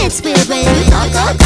Shakespeare, baby. Go, go, it.